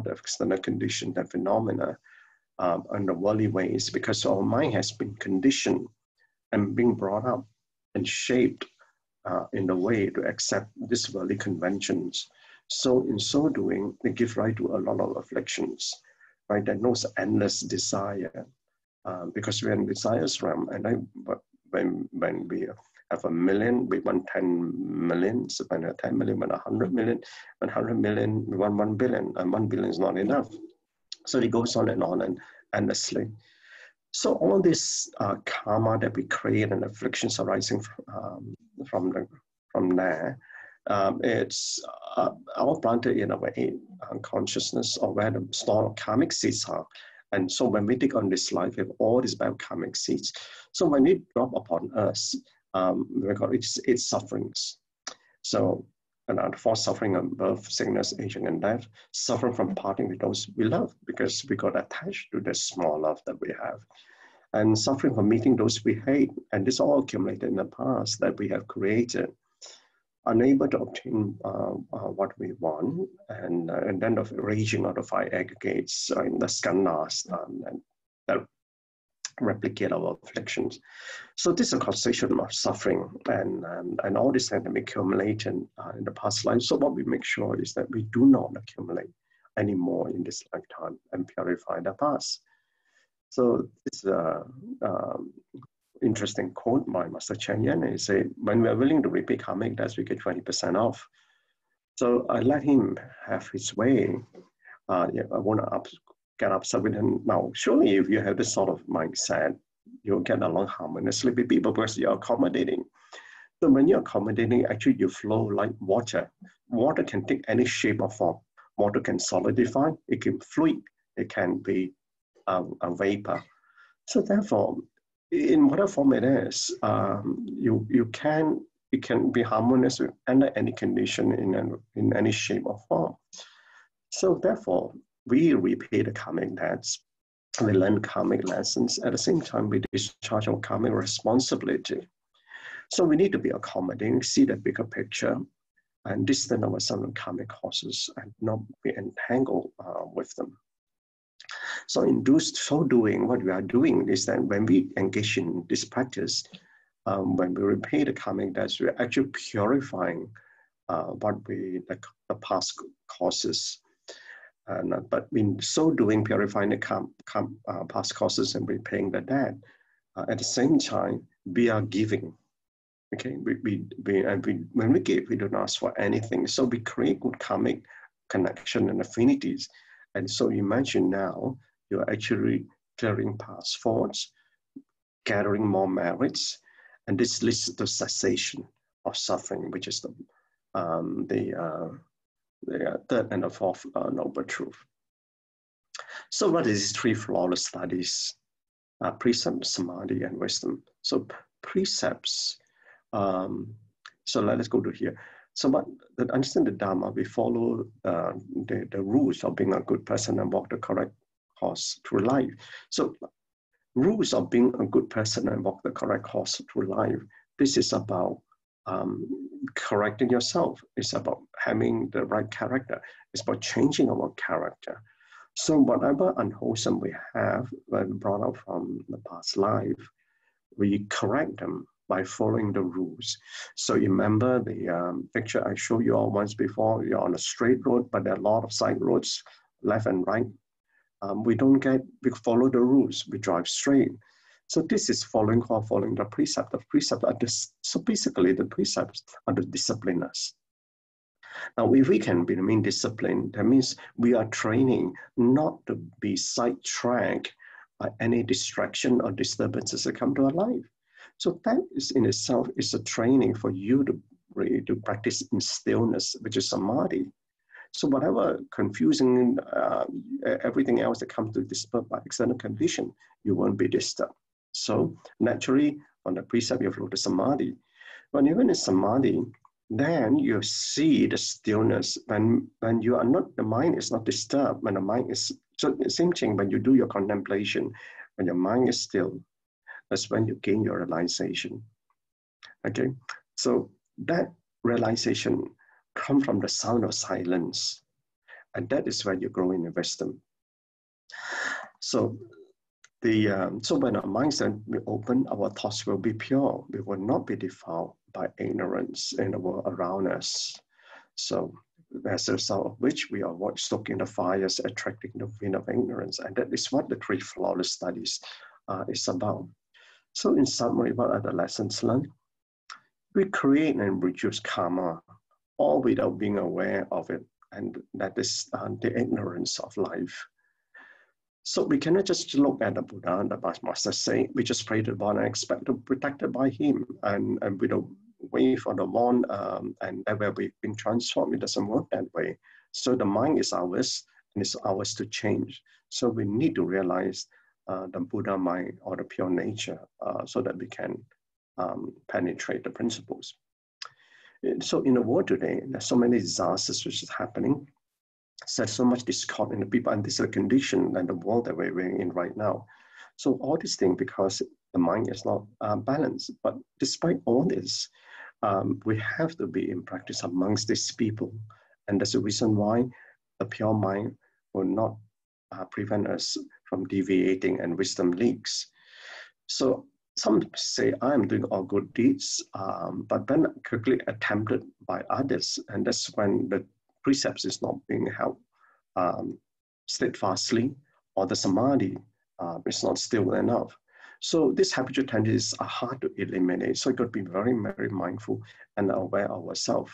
the external conditions, the phenomena, um, in the worldly ways, because our mind has been conditioned and being brought up and shaped uh, in a way to accept these worldly conventions. So in so doing, they give rise to a lot of afflictions, right? That knows endless desire, uh, because we're in desires realm, and I, when when we have a million, we want 10 million, so when 10 million, when 100 million, when 100 million, we want 1 billion, and 1 billion is not enough. So it goes on and on and endlessly. So all this uh, karma that we create and afflictions arising from, um, from, the, from there, um, it's uh, all planted in our way, unconsciousness or where the store of karmic seeds are. And so when we take on this life, we have all these biokarmic seeds. So when it drop upon us, um, call its sufferings. So and for suffering of birth, sickness, aging, and death, suffering from parting with those we love because we got attached to the small love that we have. And suffering from meeting those we hate, and this all accumulated in the past that we have created, unable to obtain uh, uh, what we want, and, uh, and then of raging out of our aggregates uh, in the skandhas, um, and replicate our afflictions. So this is a causation of suffering and, and, and all this had been accumulated uh, in the past life. So what we make sure is that we do not accumulate anymore in this lifetime and purify the past. So it's a um, interesting quote by Master Cheng Yen. He say, when we're willing to repay karmic debts, we get 20% off. So I let him have his way. Uh, yeah, I want to get upset with him. Now, surely if you have this sort of mindset, you'll get along harmoniously with people because you're accommodating. So when you're accommodating, actually you flow like water. Water can take any shape or form. Water can solidify, it can fluid, it can be um, a vapor. So therefore, in whatever form it is, um, you, you can it can be harmonious under any condition in, an, in any shape or form. So therefore, we repay the karmic debts, we learn karmic lessons. At the same time, we discharge our karmic responsibility. So we need to be accommodating, see the bigger picture, and distance ourselves from karmic causes and not be entangled uh, with them. So in do, so doing, what we are doing is that when we engage in this practice, um, when we repay the karmic debts, we're actually purifying uh, what we the, the past causes and, uh, but in so doing, purifying the com, com, uh, past causes and repaying the debt, uh, at the same time, we are giving. Okay, we, we, we, and we, when we give, we don't ask for anything. So we create good karmic connection and affinities. And so imagine now you're actually clearing past faults, gathering more merits, and this leads to cessation of suffering, which is the, um, the uh, the third and the fourth uh, noble truth. So what is these three flawless studies? Uh, precept, samadhi, and wisdom. So precepts, um, so let us go to here. So what, to understand the Dharma, we follow uh, the, the rules of being a good person and walk the correct course through life. So rules of being a good person and walk the correct course through life. This is about um, correcting yourself. It's about having the right character. It's about changing our character. So whatever unwholesome we have when brought up from the past life, we correct them by following the rules. So remember the um, picture I showed you all once before, you're on a straight road, but there are a lot of side roads, left and right. Um, we don't get, we follow the rules, we drive straight. So this is following called following the precept. The precept are so basically the precepts are the discipliners. Now, if we can remain disciplined, that means we are training not to be sidetracked by any distraction or disturbances that come to our life. So that is in itself is a training for you to to practice in stillness, which is samadhi. So whatever confusing uh, everything else that comes to disturb by external condition, you won't be disturbed. So naturally, on the precept, you flow to samadhi. When you're in samadhi, then you see the stillness. When when you are not, the mind is not disturbed. When the mind is so same thing. When you do your contemplation, when your mind is still, that's when you gain your realization. Okay, so that realization come from the sound of silence. And that is where you grow in wisdom. So the um, so when our minds are open, our thoughts will be pure. We will not be defiled by ignorance in the world around us. So as a result of which we are what stoking the fires, attracting the wind of ignorance. And that is what the three flawless studies uh, is about. So in summary, what are the lessons learned? We create and reduce karma all without being aware of it. And that is uh, the ignorance of life. So we cannot just look at the Buddha and the Master say, we just pray to the Buddha and expect to be protected by him. And, and we don't wait for the one um, and that way we've been transformed. It doesn't work that way. So the mind is ours and it's ours to change. So we need to realize uh, the Buddha mind or the pure nature uh, so that we can um, penetrate the principles. So in the world today, there's so many disasters which is happening. There's so much discord in the people, and this is a condition and the world that we're in right now. So all these things because the mind is not uh, balanced. But despite all this, um, we have to be in practice amongst these people. And that's the reason why the pure mind will not uh, prevent us from deviating and wisdom leaks. So some say I'm doing all good deeds, um, but then quickly attempted by others. And that's when the precepts is not being held um, steadfastly or the samadhi uh, is not still enough. So these habitual tendencies are hard to eliminate. So you got to be very, very mindful and aware of ourselves.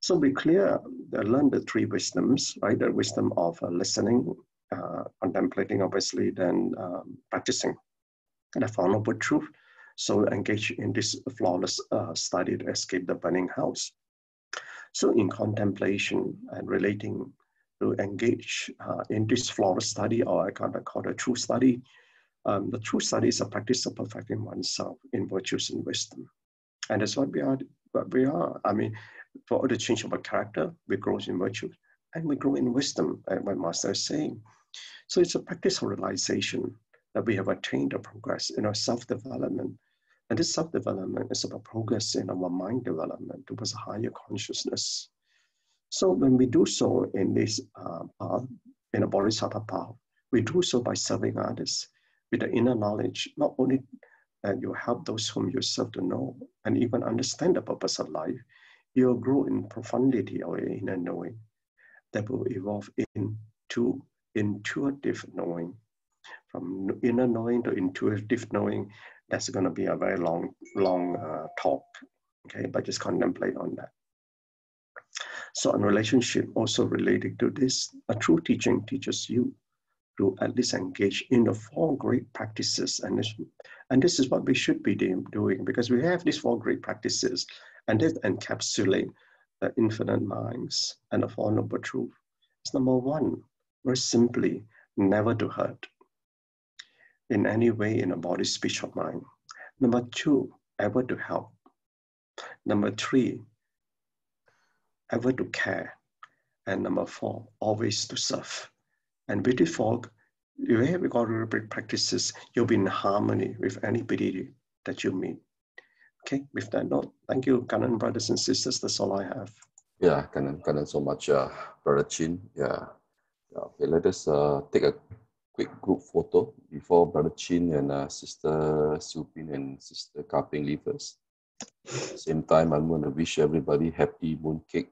So we clear, uh, learn the three wisdoms, right? The wisdom of uh, listening, uh, contemplating, obviously, then um, practicing, and the Four Truth. So engage in this flawless uh, study to escape the burning house. So in contemplation and relating to engage uh, in this flawless study, or I kind of call it a true study, um, the true study is a practice of perfecting oneself in virtues and wisdom. And that's what we are. What we are. I mean, for the change of a character, we grow in virtue and we grow in wisdom, as my master is saying. So it's a practice of realization that we have attained a progress in our self-development. And this self-development is about progress in our mind development towards a higher consciousness. So when we do so in this uh, path, in a bodhisattva path, we do so by serving others with the inner knowledge, not only that you help those whom you serve to know and even understand the purpose of life, you'll grow in profundity of inner knowing that will evolve into intuitive knowing. From inner knowing to intuitive knowing, that's going to be a very long, long uh, talk. Okay, but just contemplate on that. So, a relationship also related to this, a true teaching teaches you to at least engage in the four great practices. And this, and this is what we should be doing because we have these four great practices and they encapsulate the infinite minds and the Four Noble Truth. It's number one, very simply, never to hurt in any way in a body, speech, or mind. Number two, ever to help. Number three, ever to care. And number four, always to serve. And with the folk, you have got practices, you'll be in harmony with anybody that you meet. Okay, with that note, thank you, Gan En brothers and sisters. That's all I have. Yeah, Gan En, Kanan so much, uh, Brother Chin. Yeah. yeah. Okay, let us uh, take a quick group photo before Brother Chin and uh, Sister Supin and Sister Kaping leave us. Same time, I'm going to wish everybody happy Mooncake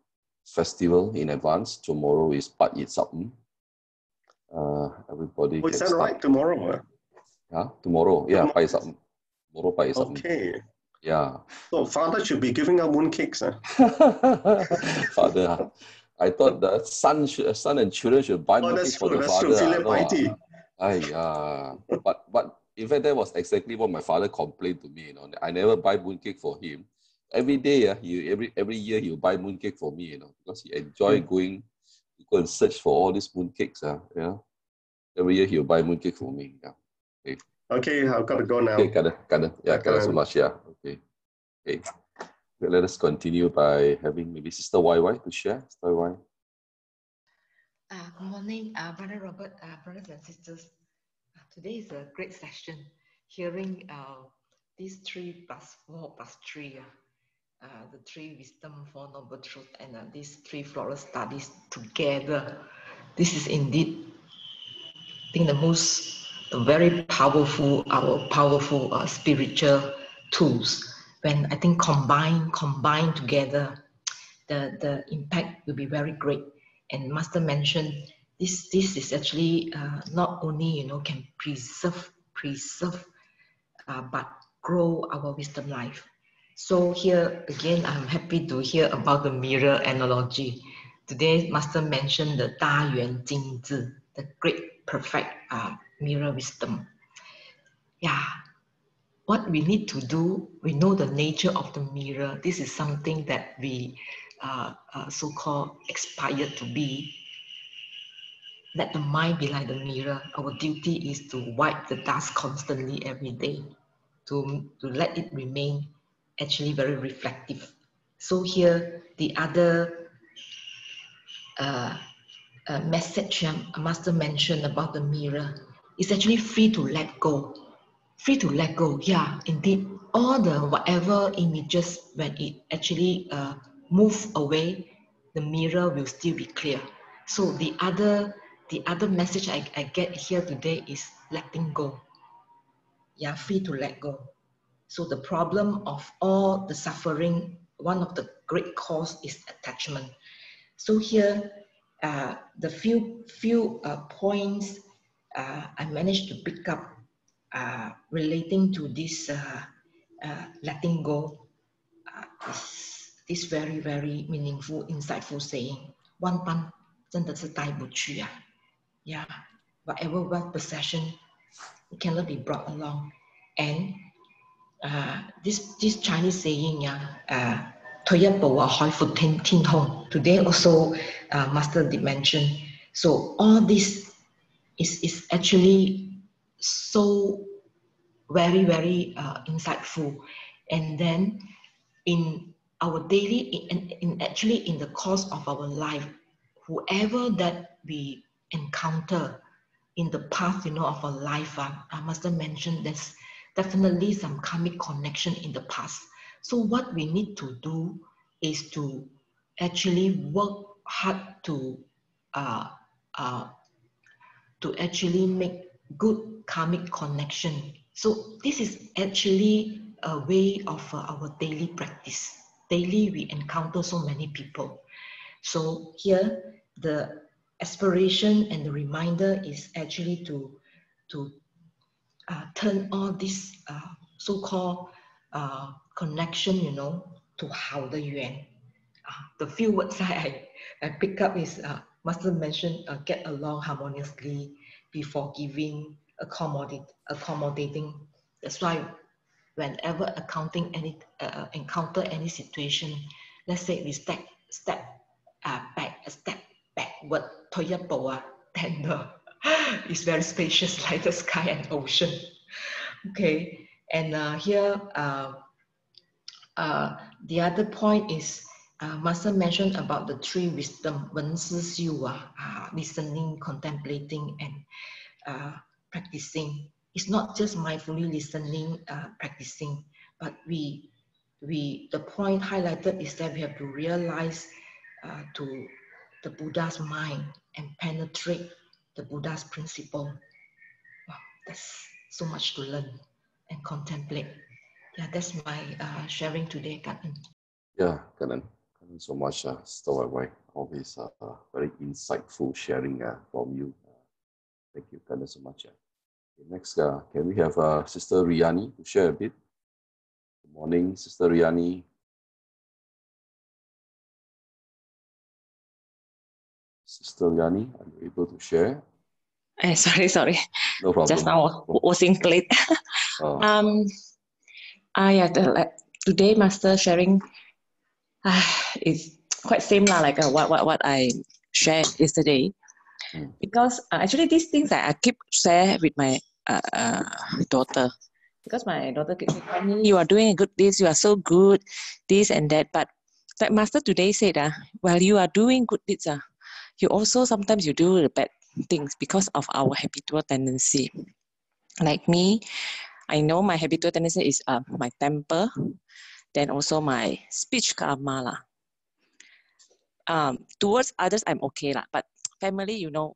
Festival in advance. Tomorrow is Pat Yit Sapn uh, everybody. Oh, is that right? Tomorrow? Yeah, tomorrow. Yeah, tomorrow. something. Tomorrow buy something. Okay. Yeah. So father should be giving out mooncakes. Huh? father, I thought the son, should, son and children should buy oh, mooncakes for the father. True. No, but but in fact that was exactly what my father complained to me. You know, I never buy mooncake for him. Every day, uh, he, every every year he'll buy mooncake for me. You know, because he enjoy mm. going go and search for all these mooncakes. Uh, you know? Every year he'll buy mooncake for me. Yeah. Okay. Okay, I've got to go now. Okay, got it, got it. Yeah, got it so much. Yeah. Okay. Okay. Let us continue by having maybe Sister YY to share. Sister YY. Uh, good morning, uh, Brother Robert, uh, brothers and sisters. Uh, today is a great session, hearing uh, these three plus four plus three. Uh, the three wisdom, four noble truth, and these three flawless studies together. this is indeed, I think the most, the very powerful, our powerful spiritual tools. When I think combined, combined together, the, the impact will be very great. And Master mentioned this, this is actually uh, not only, you know, can preserve, preserve, uh, but grow our wisdom life. So here again, I'm happy to hear about the mirror analogy. Today, Master mentioned the Da Yuan Jing Zhi, the great perfect uh, mirror wisdom. Yeah, what we need to do, we know the nature of the mirror. This is something that we uh, uh, so-called expired to be. Let the mind be like the mirror. Our duty is to wipe the dust constantly every day, to, to let it remain actually very reflective. So here, the other uh, uh, message Master mentioned about the mirror is actually free to let go. Free to let go, yeah, indeed. All the whatever images, when it actually uh, move away, the mirror will still be clear. So the other, the other message I, I get here today is letting go. Yeah, free to let go. So the problem of all the suffering, one of the great cause is attachment. So here, uh, the few few uh, points uh, I managed to pick up uh, relating to this uh, uh, letting go is this very very meaningful, insightful saying. One pan 真的是带不去啊. Yeah, whatever wealth possession it cannot be brought along, and uh, this this Chinese saying, yeah, uh, 退一步啊，海阔天天空. Today also, uh, Master did mention. So all this is is actually so very very uh, insightful, and then in our daily in, in actually in the course of our life, whoever that we encounter in the path, you know, of our life, uh, I must have mentioned this definitely some karmic connection in the past. So what we need to do is to actually work hard to uh, uh, to actually make good karmic connection. So this is actually a way of uh, our daily practice daily we encounter so many people. So here the aspiration and the reminder is actually to, to uh, turn all this uh, so-called uh, connection, you know, to How the Yuan. Uh, the few words I, I pick up is uh, Master mentioned uh, get along harmoniously, be forgiving, accommodate, accommodating. That's why whenever accounting any uh, encounter any situation, let's say we step step uh, back, a step backward, 退一步啊, then the it's very spacious like the sky and ocean. Okay, and uh, here uh, uh, the other point is uh, Master mentioned about the three wisdom, 文思修, uh, listening, contemplating, and uh, practicing. It's not just mindfully listening, uh, practicing, but we, we, the point highlighted is that we have to realize uh, to the Buddha's mind and penetrate the Buddha's principle. Wow, that's so much to learn and contemplate. Yeah, that's my uh, sharing today, Gan En. Yeah, Gan En. So much, uh, Stowaway. Always uh, very insightful sharing uh, from you. Uh, thank you, Gan En, so much. Uh. Next, uh, can we have uh, Sister Riani to share a bit? Good morning, Sister Riani. Sister Riani, are you able to share? Eh, sorry, sorry. No problem. Just now was in late. oh. Um, ah, yeah, the, today Master sharing uh, is quite same lah, like uh, what, what, what I shared yesterday. Because uh, actually these things I, I keep share with my uh, uh, daughter. Because my daughter keeps saying, you are doing good this, you are so good, this and that. But like Master today said, uh, while you are doing good deeds, uh, you also sometimes you do the bad things because of our habitual tendency. Like me, I know my habitual tendency is uh, my temper, then also my speech karma. Lah. Um, towards others, I'm okay. Lah, but family, you know,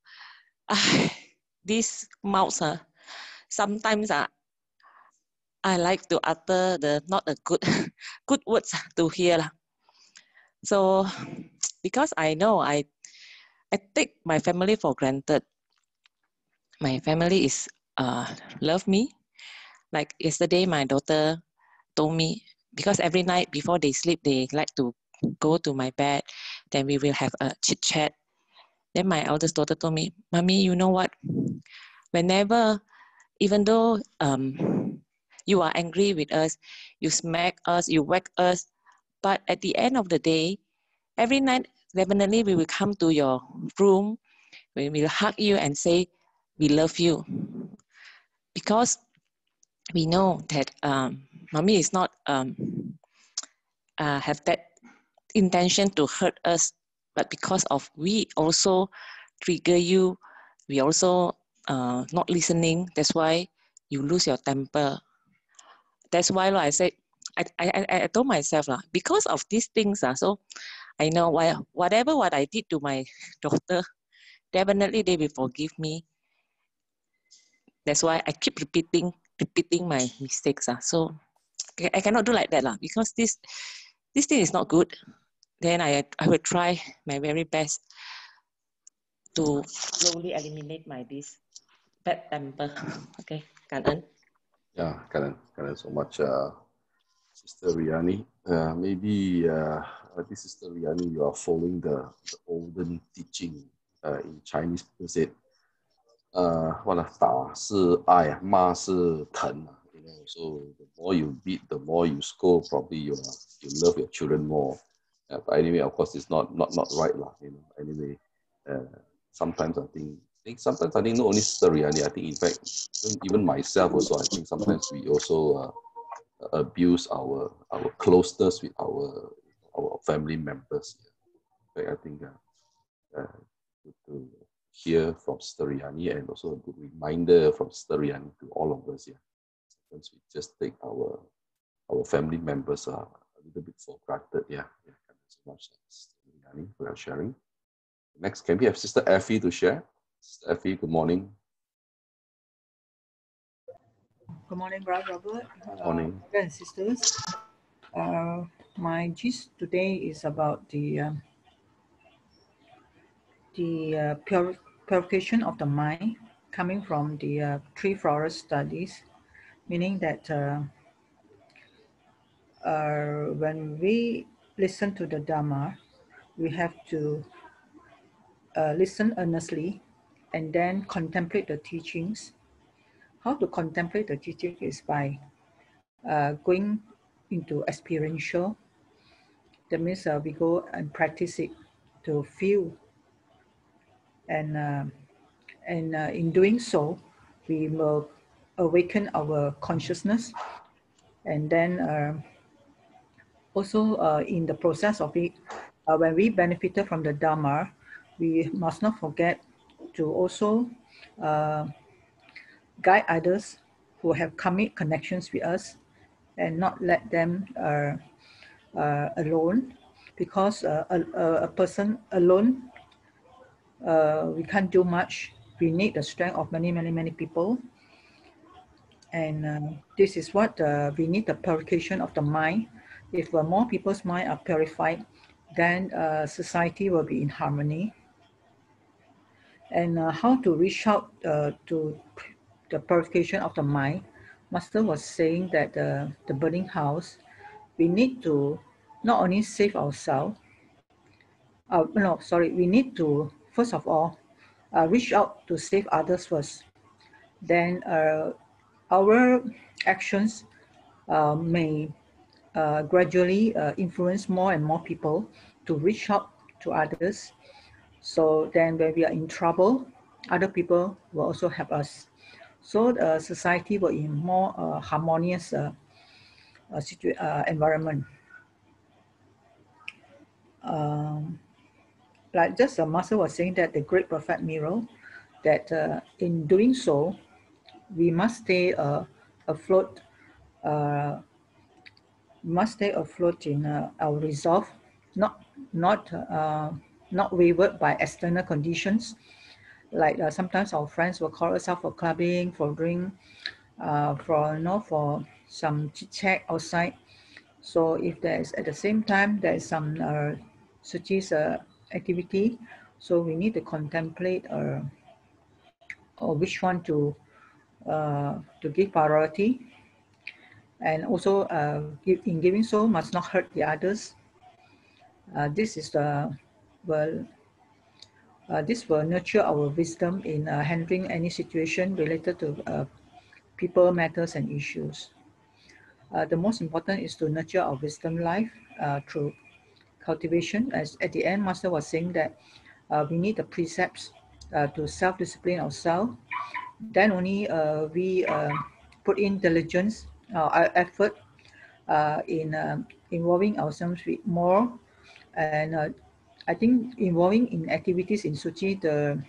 these mouths, uh, sometimes uh, I like to utter the not a good good words to hear. So because I know I I take my family for granted. My family is uh, love me. Like yesterday, my daughter told me because every night before they sleep, they like to go to my bed. Then we will have a chit chat. Then my eldest daughter told me, "Mommy, you know what? Whenever, even though um, you are angry with us, you smack us, you whack us, but at the end of the day, every night definitely we will come to your room, we will hug you and say, we love you. Because we know that um, mommy is not um, uh, have that intention to hurt us, but because of we also trigger you, we also uh, not listening. That's why you lose your temper. That's why like, I said, I, I, I told myself, lah, because of these things, uh, so I know why, whatever what I did to my daughter, definitely they will forgive me. That's why I keep repeating, repeating my mistakes. Uh. So I cannot do like that lah, because this, this thing is not good then I, I will try my very best to slowly eliminate my this bad temper. Okay, Gan En. Yeah, Gan En, Kanan so much. Uh, Sister Riani, uh, maybe uh, this Sister Riani, you are following the, the olden teaching uh, in Chinese people said, uh, what a 打是爱,骂是疼, you know, so the more you beat, the more you score, probably you, you love your children more uh, but anyway of course it's not not not right lah you know anyway uh, sometimes I think think sometimes I think not only Sister I think in fact even myself also I think sometimes we also uh, abuse our our closeness with our our family members. Fact, I think uh, uh, to, to, hear from Sister Riani and also a good reminder from Sister Riani to all of us. Yeah, sometimes we just take our our family members uh, a little bit for granted. Yeah, yeah. Thank you so much, Sister Riani, for your sharing. Next, can we have Sister Effie to share? Sister Effie, good morning. Good morning, Brother Robert. Good morning. Uh, and sisters. Uh, my gist today is about the uh, the uh, pur purification of the mind coming from the uh, tree forest studies, meaning that uh, uh, when we listen to the Dharma, we have to uh, listen earnestly and then contemplate the teachings. How to contemplate the teaching is by uh, going into experiential that means uh, we go and practice it to feel. And, uh, and uh, in doing so, we will awaken our consciousness. And then uh, also uh, in the process of it, uh, when we benefited from the Dharma, we must not forget to also guide others who have karmic connections with us and not let them uh, alone because uh, a, a, person alone, uh, we can't do much. We need the strength of many, many, many people. And uh, this is what uh, we need the purification of the mind. If uh, more people's mind are purified, then society will be in harmony. And how to reach out to the purification of the mind, Master was saying that the burning house, we need to not only save ourselves, uh, no, sorry, we need to, first of all, uh, reach out to save others first. Then uh, our actions uh, may uh, gradually uh, influence more and more people to reach out to others. So then when we are in trouble, other people will also help us. So the society will in more harmonious environment um, like just the master was saying that the great perfect mirror, that uh, in doing so, we must stay uh, afloat, uh, must stay afloat in uh, our resolve, not not uh, not wavered by external conditions. Like uh, sometimes our friends will call us out for clubbing, for drink, uh, for you know, for some chit chat outside. So if there is at the same time there is some uh, such as uh, activity, so we need to contemplate uh, or which one to to give priority and also uh, in giving so must not hurt the others. Uh, this is the well. Uh, this will nurture our wisdom in uh, handling any situation related to uh, people, matters, and issues. Uh, the most important is to nurture our wisdom life through cultivation. As at the end, Master was saying that we need the precepts to self-discipline ourselves. Then only we put in diligence uh, effort uh, in uh, involving ourselves with more. And I think involving in activities in Tzu Chi, the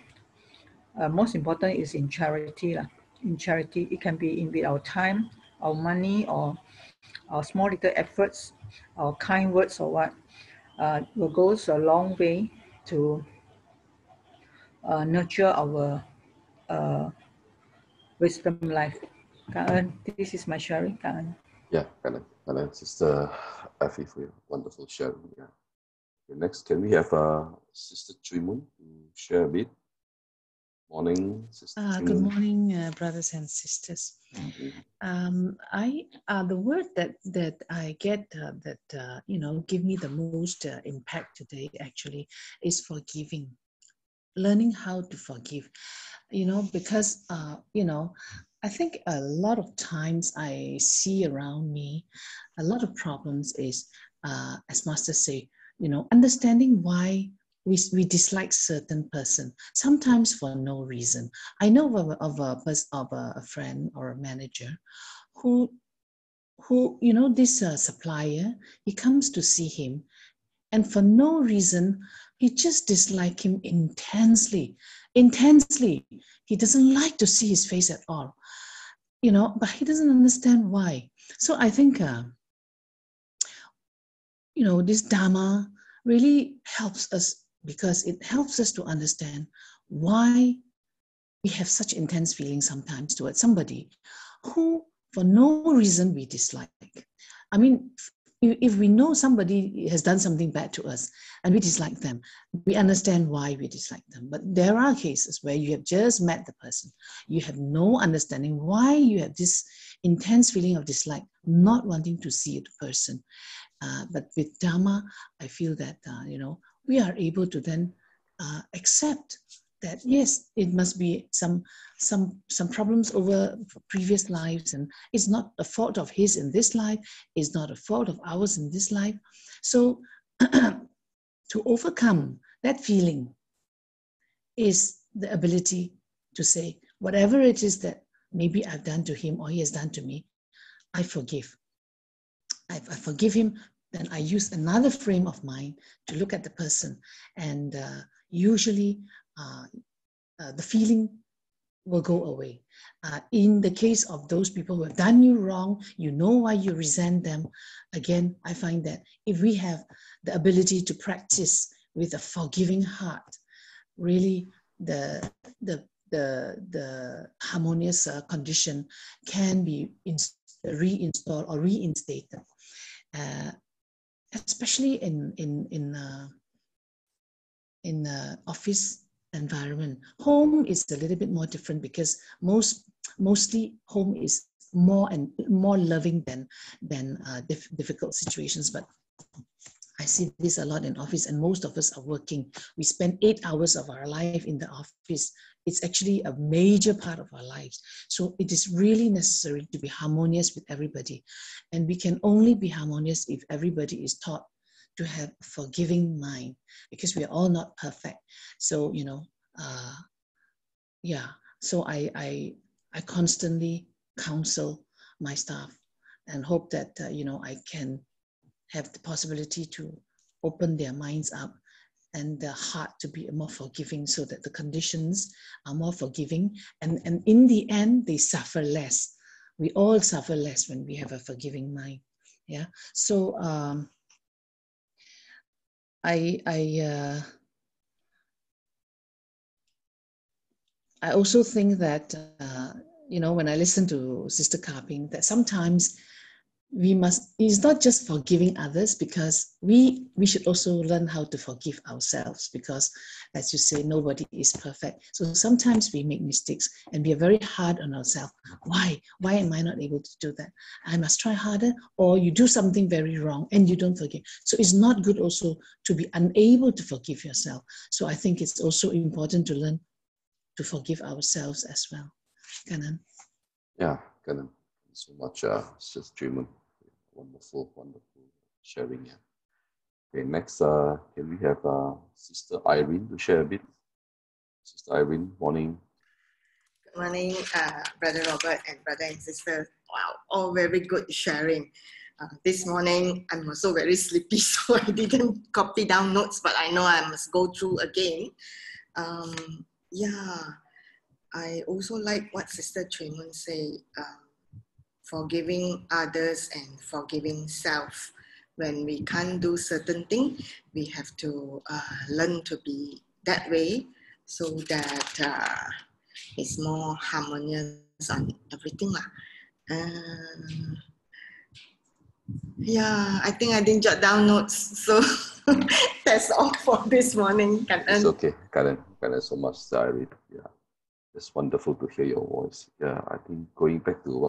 most important is in charity. Lah. In charity, it can be in with our time, our money, or our small little efforts, our kind words or what, uh, will goes a long way to uh, nurture our uh, wisdom life. Gan En, this is my sharing, Gan En. Yeah, Gan En. Karen, Sister Effie for your wonderful sharing. Yeah. Okay, next, can we have uh, Sister Chui Moon share a bit? Morning, Sister. Uh, good morning, uh, brothers and sisters. Mm-hmm. Um, I uh, the word that that I get uh, that uh, you know give me the most uh, impact today actually is forgiving, learning how to forgive. You know because uh, you know I think a lot of times I see around me a lot of problems is, uh, as Master say, you know, understanding why we, we dislike certain person, sometimes for no reason. I know of a, of a, of a, friend or a manager who, who you know, this uh, supplier, he comes to see him and for no reason, he just dislike him intensely, intensely. He doesn't like to see his face at all you know, but he doesn't understand why. So I think, uh, you know, this Dharma really helps us because it helps us to understand why we have such intense feelings sometimes towards somebody who, for no reason, we dislike. I mean, if we know somebody has done something bad to us and we dislike them, we understand why we dislike them. But there are cases where you have just met the person, you have no understanding why you have this intense feeling of dislike, not wanting to see the person. Uh, but with Dharma, I feel that, uh, you know, we are able to then uh, accept that yes it must be some some some problems over previous lives and it's not a fault of his in this life it's not a fault of ours in this life. So to overcome that feeling is the ability to say whatever it is that maybe i've done to him or he has done to me i forgive. I, I forgive him then i use another frame of mind to look at the person. And uh, usually the feeling will go away. Uh, in the case of those people who have done you wrong, you know why you resent them. Again, I find that if we have the ability to practice with a forgiving heart, really the the the, the harmonious uh, condition can be reinstalled or reinstated, uh, especially in in in uh, in office environment. Home is a little bit more different because most mostly home is more and more loving than than uh, dif- difficult situations. But I see this a lot in office, and most of us are working. We spend eight hours of our life in the office. It's actually a major part of our lives. So it is really necessary to be harmonious with everybody. And we can only be harmonious if everybody is taught to have a forgiving mind because we are all not perfect. So, you know, uh, yeah. So I, I, I constantly counsel my staff and hope that, uh, you know, I can have the possibility to open their minds up and their heart to be more forgiving so that the conditions are more forgiving and, and in the end they suffer less we all suffer less when we have a forgiving mind yeah so um, I I uh, I also think that uh, you know when I listen to Sister Kaping that sometimes we must it's not just forgiving others because we we should also learn how to forgive ourselves because as you say nobody is perfect. So sometimes we make mistakes and we are very hard on ourselves. Why? Why am i not able to do that? I must try harder or you do something very wrong and you don't forgive. So it's not good also to be unable to forgive yourself. So i think it's also important to learn to forgive ourselves as well. Gan En. yeah Gan En so much, uh, Sister Dreamer. Wonderful, wonderful sharing. Yeah. Okay, next, uh, can we have uh, Sister Irene to share a bit? Sister Irene, morning. Good morning, uh, Brother Robert and brother and sister. Wow, all very good sharing. Uh, this morning, I'm also very sleepy, so I didn't copy down notes, but I know I must go through again. Um, yeah, I also like what Sister Treman said. Um, forgiving others and forgiving self. When we can't do certain things, we have to uh, learn to be that way so that uh, it's more harmonious on everything. Uh, yeah, I think I didn't jot down notes, so that's all for this morning. It's okay, Gan En. Karen, so much, Irene. Yeah, it's wonderful to hear your voice. Yeah, I think going back to what